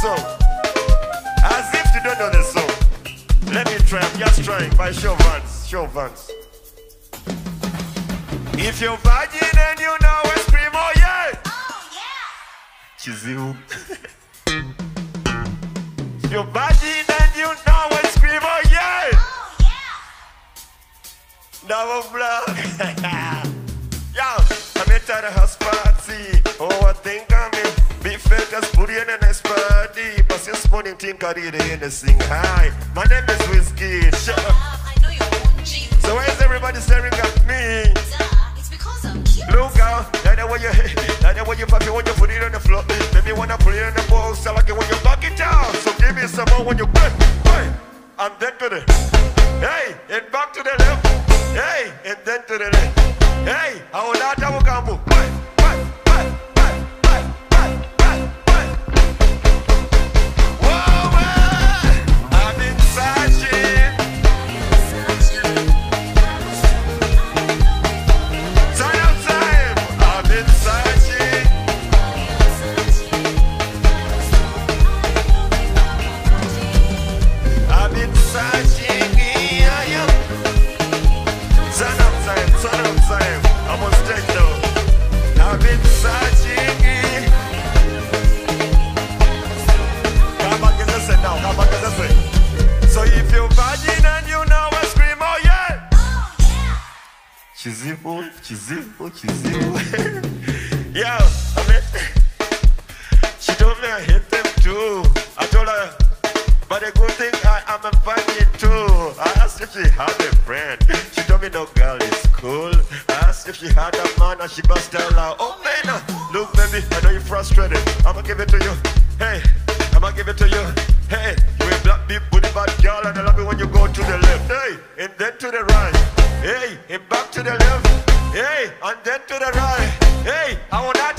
song. As if you don't know the song. Let me try, I'm just trying by show of hands, show of hands. If you're virgin and you know it, scream, oh yeah! Chiziu. if you're virgin and you know it, scream, oh yeah! Double block. Morning, think I did and sing hi. My name is Whiskey. Shut up. So why is everybody staring at me? Look out, that way you that way you pop it when you put it on the floor. Make me wanna put it in the bowl, so like it when you back it down. So give me some more when you play. Hey, I'm dead to the Hey, and back to the left. Hey, and then to the left. Chizibu, chizibu, chizibu. Yo, I mean, she told me I hate them too. I told her, but the good thing I am a virgin too. I asked if she had a friend. She told me no girl is cool. I asked if she had a man and she her out. Oh man, look baby, I know you're frustrated. I'ma give it to you. Hey, I'ma give it to you. Hey, you a black big booty bad girl and I love it when you go to the left. Hey, and then to the right. Hey, and back to the left. Hey, and then to the right. Hey, I want that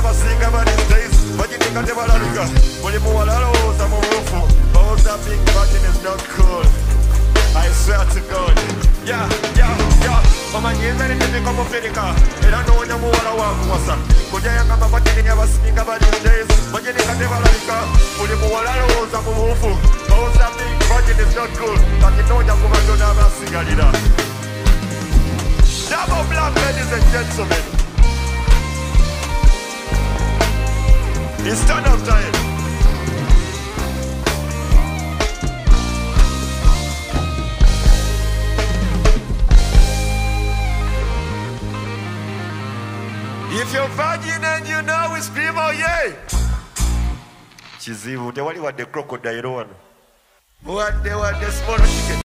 never sing about these days But you think I never like her But you move a lot of hoes, I'm a roofer But that big button is not cool. I swear to God. Yeah, yeah, yeah. Om man gills and it become a finicker They don't know no more what I want was Could you hang up about you never speak about these days But you think I never like her But you move a lot of hoes, I'm a roofer But what's that big button is not cool. Cause you know that woman don't have a cigarette Double black ladies and gentlemen. It's turn up time. If you're virgin and you know it's scream oh yeah. Chizibu, tewali wadde crocodile wano. Wadde wadde small chicken.